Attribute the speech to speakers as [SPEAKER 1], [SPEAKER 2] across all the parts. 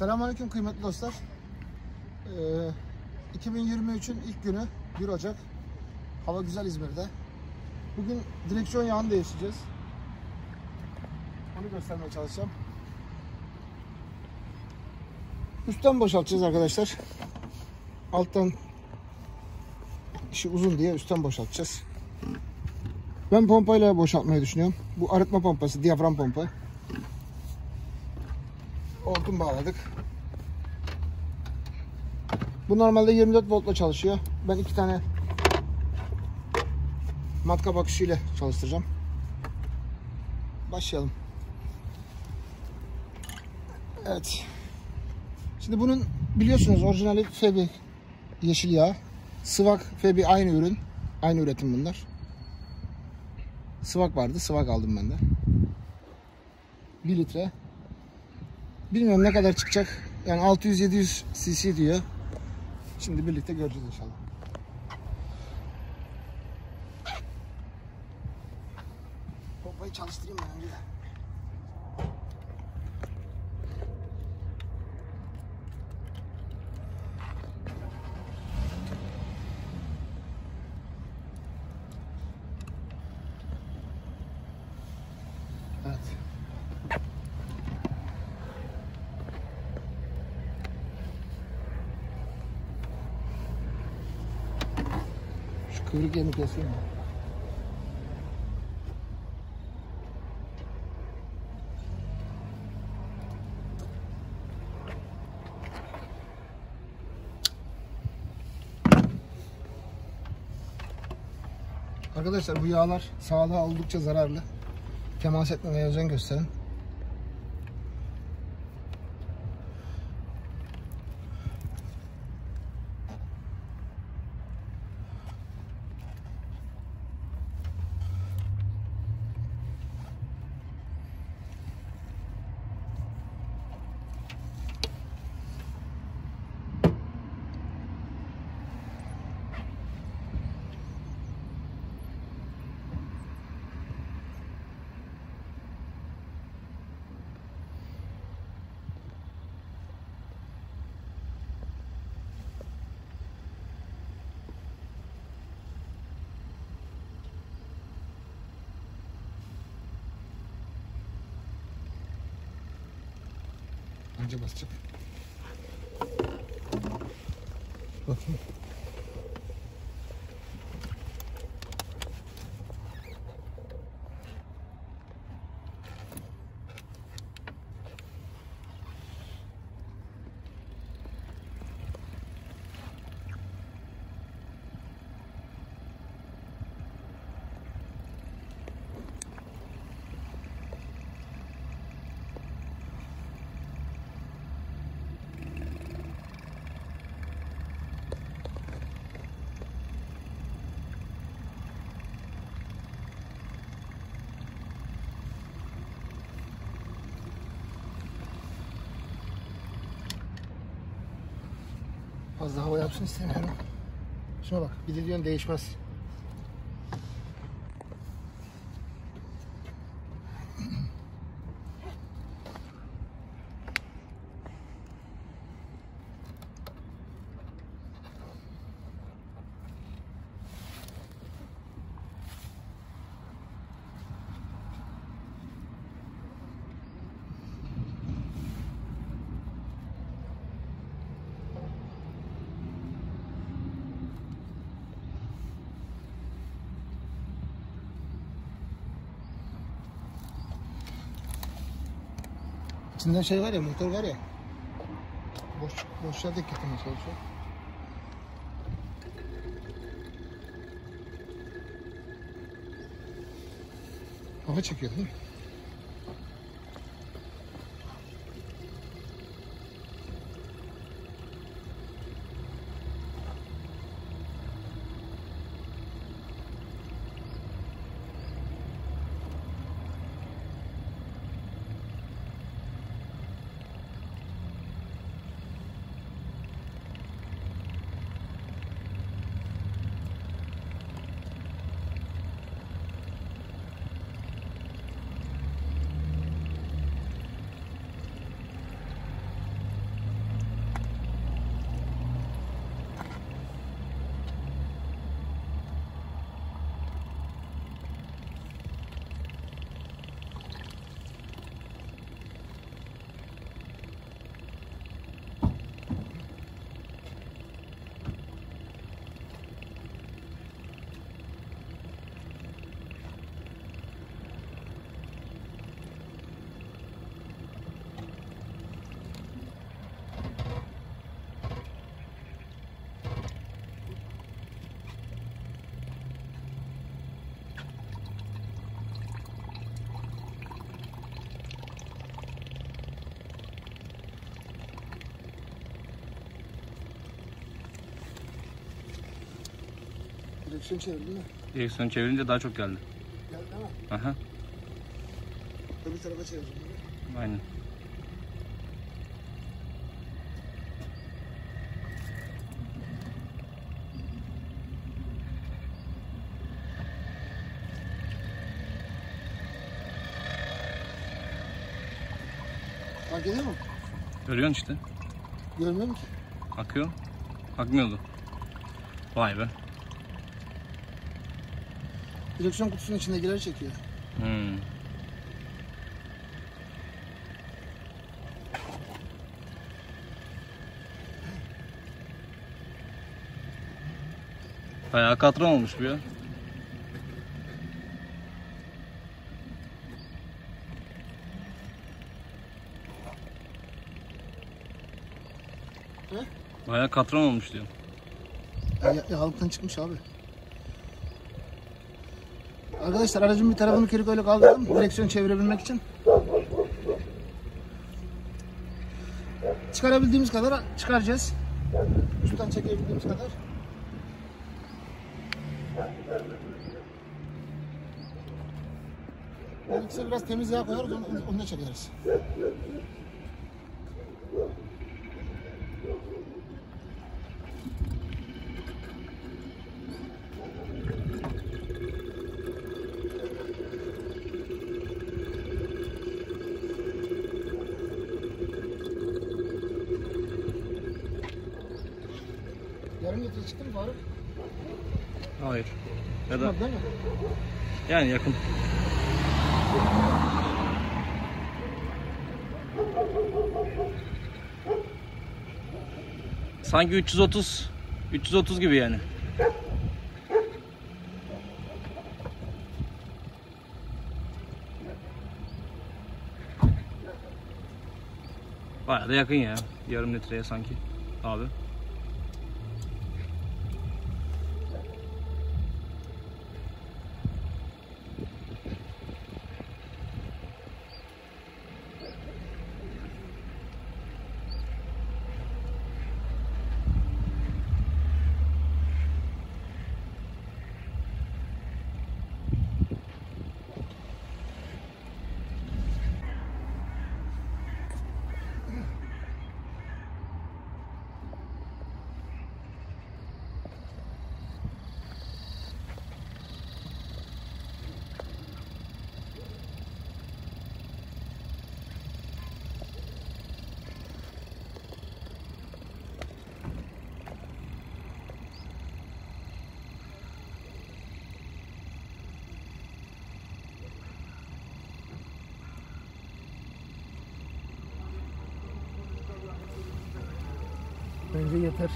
[SPEAKER 1] Selamünaleyküm kıymetli dostlar. Ee, 2023'ün ilk günü 1 Ocak. Hava güzel İzmir'de. Bugün direksiyon yağını değiştireceğiz. Onu göstermeye çalışacağım. Üstten boşaltacağız arkadaşlar. Alttan işi uzun diye üstten boşaltacağız. Ben pompayla boşaltmayı düşünüyorum. Bu arıtma pompası, diyafram pompa. Hortum bağladık. Bu normalde 24 voltla çalışıyor. Ben iki tane matkap akışıyla çalıştıracağım. Başlayalım. Evet. Şimdi bunun biliyorsunuz orijinali Febi yeşil yağ. Sıvak Febi aynı ürün. Aynı üretim bunlar. Sıvak vardı. Sıvak aldım ben de. 1 litre. Bilmiyorum ne kadar çıkacak. Yani 600-700 cc diyor. Şimdi birlikte göreceğiz inşallah. Pompayı çalıştırayım ben önce. Evet. Kıvrık yerini keseyim mi? Arkadaşlar bu yağlar sağlığa oldukça zararlı. Temas etmemeye özen gösterin. Basacak. Bakın. Fazla hava yapsın istemiyorum. Şuna bak. Diyorsun değişmez. İçinden şey var ya motor var ya. Boş boşluğa tek getirmeye çalışıyor. Hava çekiyor değil mi? Direksiyon çevirdin mi?
[SPEAKER 2] Direksiyon çevirince daha çok geldi.
[SPEAKER 1] Geldi değil mi?
[SPEAKER 2] Aha.
[SPEAKER 1] Öbür tarafa çevirdim.
[SPEAKER 2] Aynen.
[SPEAKER 1] Fark ediyor mu?
[SPEAKER 2] Görüyorsun işte.
[SPEAKER 1] Görmüyorum ki.
[SPEAKER 2] Akıyor. Akmıyordu. Vay be.
[SPEAKER 1] Direksiyon kutusunun içindekileri çekiyor.
[SPEAKER 2] Hmm. Bayağı katran olmuş bu ya.
[SPEAKER 1] He?
[SPEAKER 2] Bayağı katran olmuş diyor.
[SPEAKER 1] Ya, ya, yağlıktan çıkmış abi. Arkadaşlar aracın bir tarafını kirikoyla kaldırdım. Direksiyon çevirebilmek için. Çıkarabildiğimiz kadar çıkaracağız. Üstten çekebildiğimiz kadar. Gerekirse biraz temiz yağ koyarız, onu, onu da çekeriz. Yarım litre çıktı mı Faruk?
[SPEAKER 2] Hayır. Ya da yani yakın. Sanki 330 330 gibi yani. Bayağı da yakın ya. Yarım litreye sanki. Abi.
[SPEAKER 1] Bence yeter.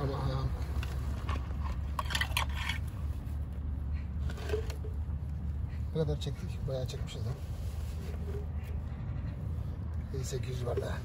[SPEAKER 1] Aman. Ne kadar çektik? Bayağı çekmişiz ha. 800 var daha.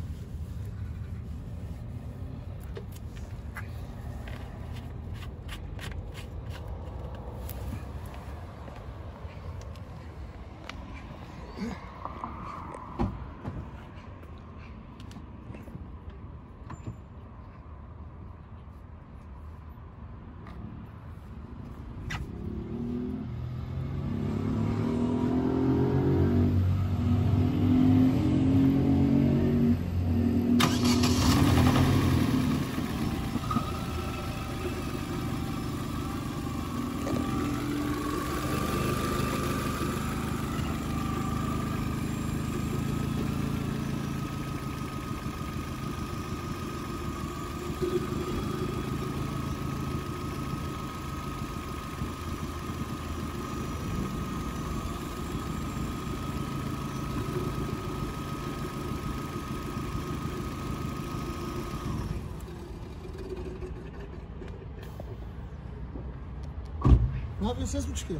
[SPEAKER 1] Yapıyorsun ses mi çıkıyor?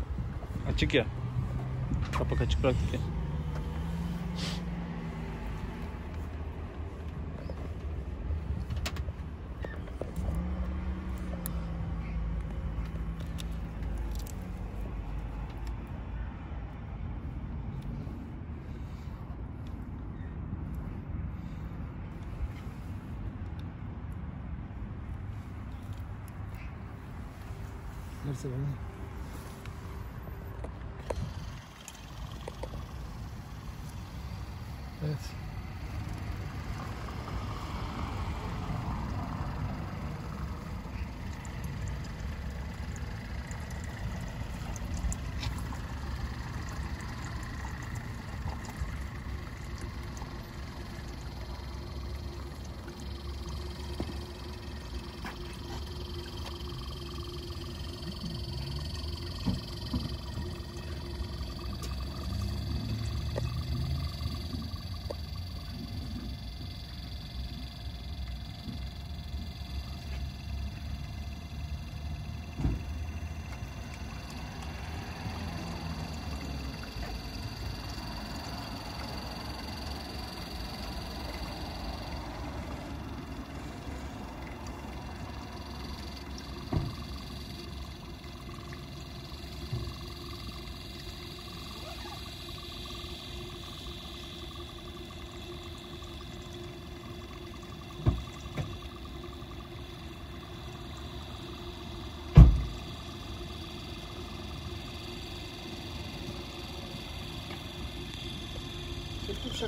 [SPEAKER 2] Açık ya. Kapak açık bıraktık ya.
[SPEAKER 1] Neyse Evet.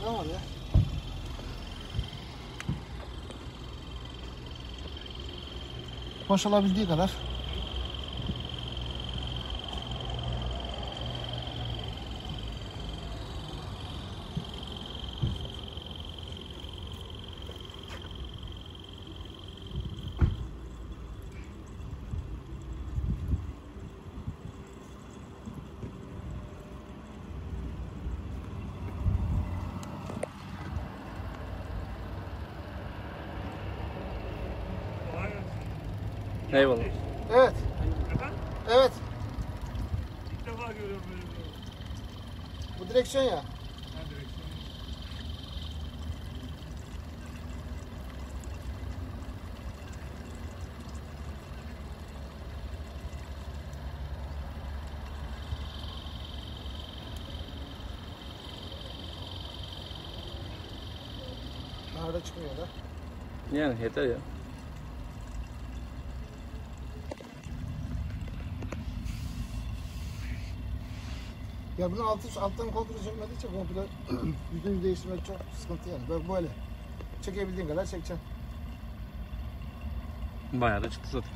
[SPEAKER 1] Kalmadı ya. Boşalabildiği kadar.
[SPEAKER 2] Eyvallah.
[SPEAKER 1] Evet.
[SPEAKER 3] Efendim?
[SPEAKER 1] Evet.
[SPEAKER 3] İlk defa görüyorum böyle bir
[SPEAKER 1] Bu direksiyon ya.
[SPEAKER 3] ha, direksiyon.
[SPEAKER 1] Daha da çıkmıyor da.
[SPEAKER 2] Yani yeter ya.
[SPEAKER 1] Ya bunu altı, alttan kontrol çekmediği için komple yüzde yüz değiştirmek çok sıkıntı yani. Böyle, böyle. Çekebildiğin kadar çekeceksin.
[SPEAKER 2] Bayağı da çıktı zaten.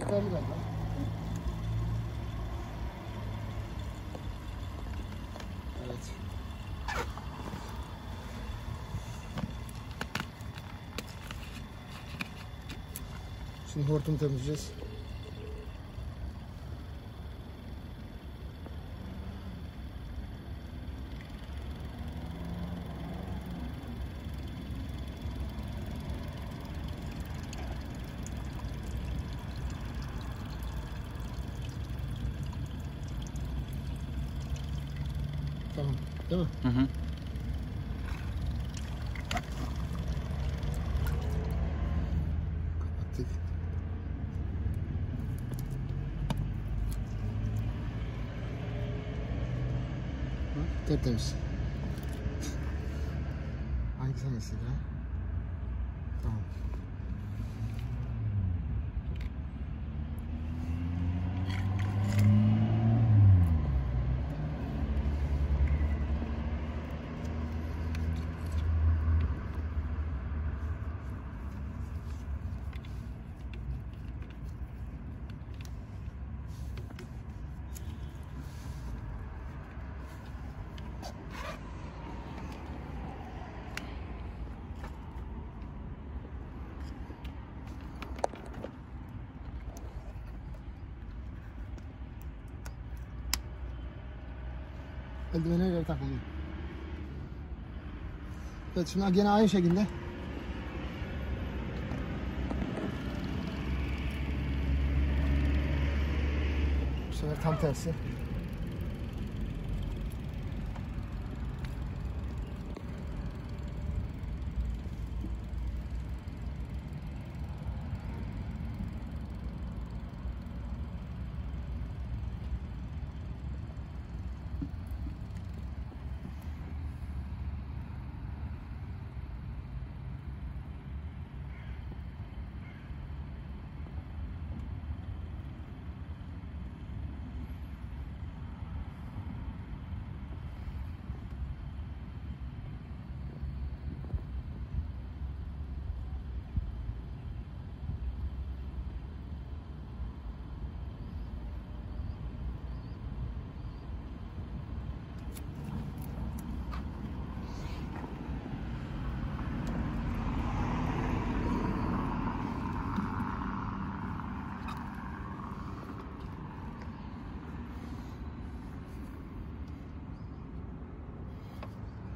[SPEAKER 1] Yeterli bence. Evet. Şimdi hortumu temizleyeceğiz. ticket. Look those. I can't see that. Eldivene göre takılıyor. Evet şuna gene aynı şekilde. Bu sefer tam tersi.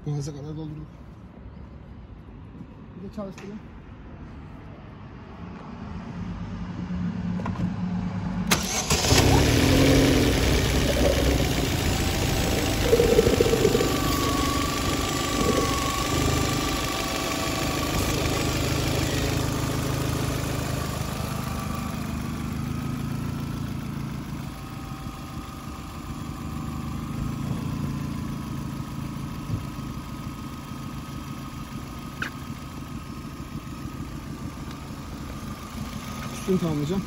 [SPEAKER 1] Boğaza kadar doldurduk. Bir de çalıştırayım. 같은 상황이죠?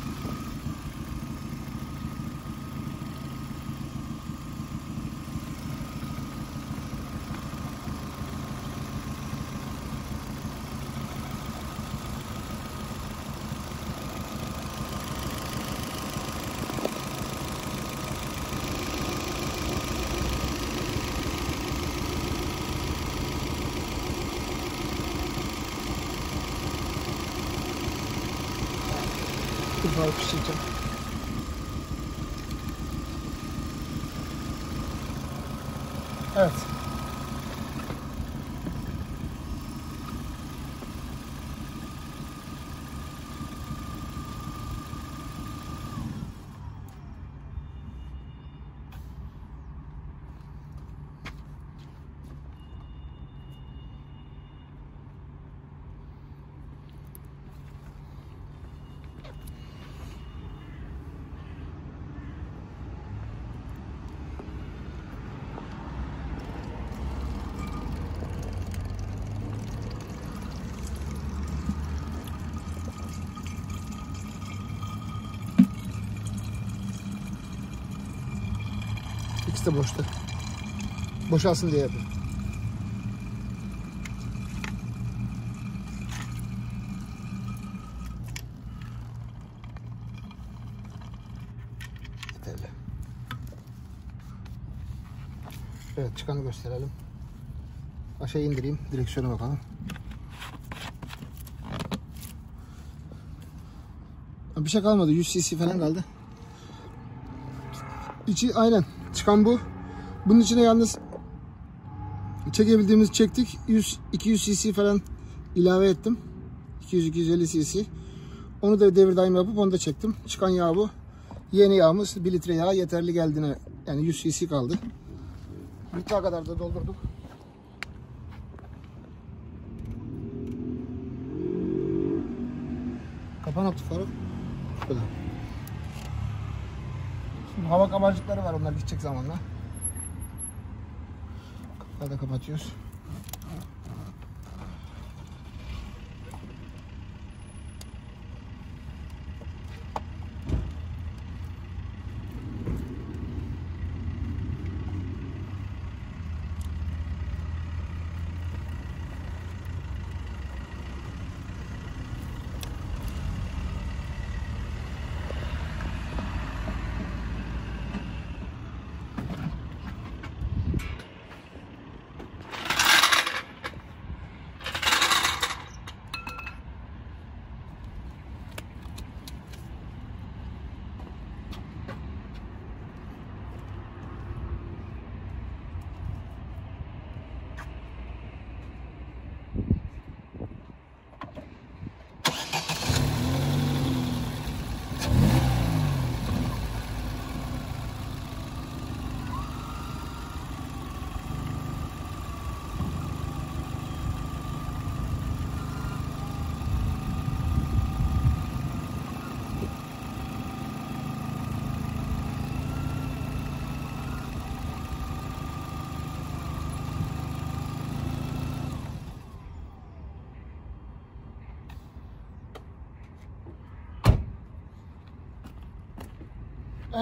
[SPEAKER 1] İkisi de boşta. Boşalsın diye yapıyorum. Evet çıkanı gösterelim. Aşağı indireyim. Direksiyona bakalım. Bir şey kalmadı. 100 cc falan kaldı. İçi aynen. Çıkan bu. Bunun içine yalnız çekebildiğimiz çektik. 100 200 cc falan ilave ettim. 200 250 cc. Onu da devir daim yapıp onu da çektim. Çıkan yağ bu. Yeni yağımız 1 litre yağ yeterli geldiğine yani 100 cc kaldı. Litre kadar da doldurduk. Kapan attık Faruk. Böyle. Hava kabarcıkları var onlar gidecek zamanla. Kapağı da kapatıyoruz.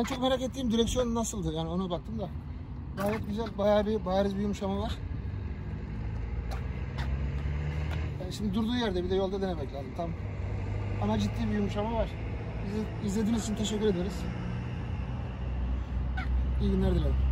[SPEAKER 1] En çok merak ettiğim direksiyon nasıldı? Yani ona baktım da. Gayet güzel, bayağı bir bariz bir yumuşama var. Yani şimdi durduğu yerde bir de yolda denemek lazım. Tam ama ciddi bir yumuşama var. Bizi izlediğiniz için teşekkür ederiz. İyi günler dilerim.